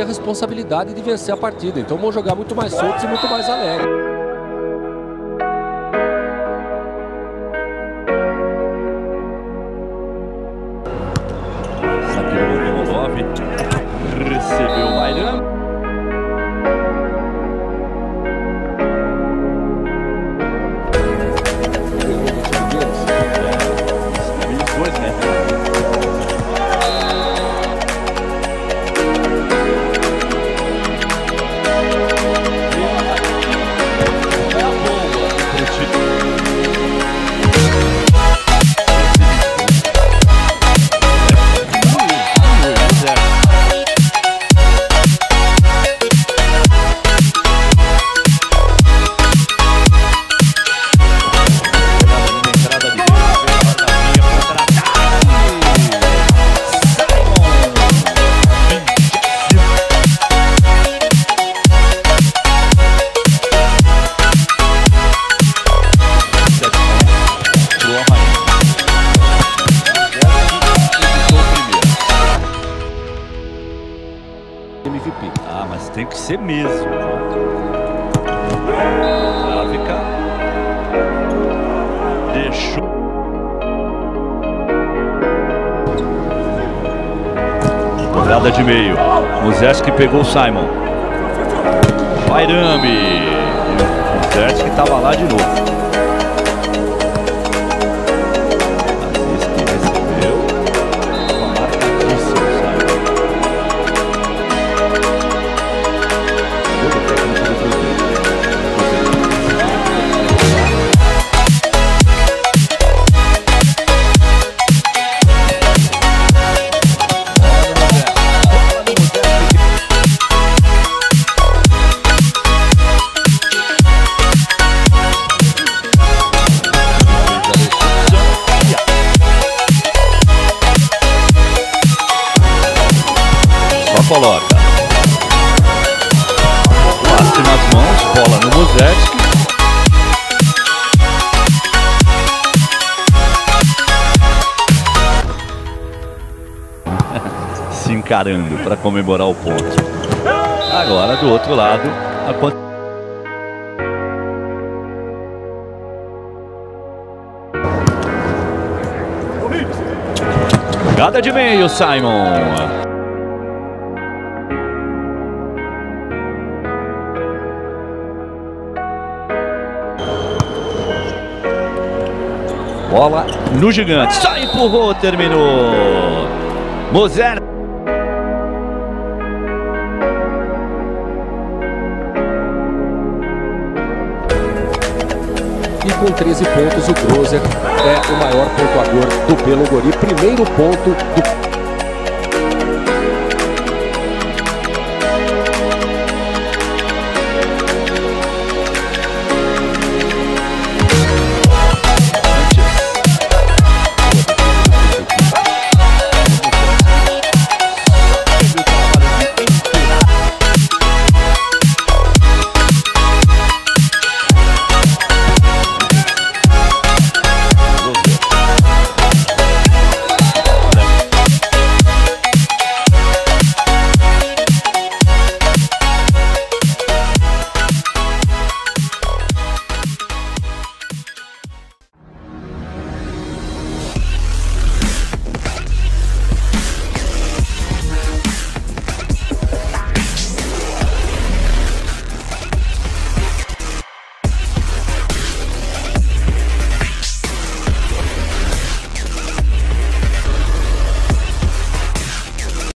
ter a responsabilidade de vencer a partida. Então vão jogar muito mais soltos e muito mais alegres. recebeu o Bairam. MVP. Ah, mas tem que ser mesmo. Gráfica. Deixou. Jogada de meio. Muzeski pegou o Simon. Bairami. Muzeski estava lá de novo. Coloca. Passe nas mãos, bola no Muzetti. Se encarando para comemorar o ponto. Agora do outro lado, a Jogada de meio, Simon. Bola no gigante. Só empurrou, terminou. Moser. E com 13 pontos, o Grozer é o maior pontuador do Belo Gori. Primeiro ponto do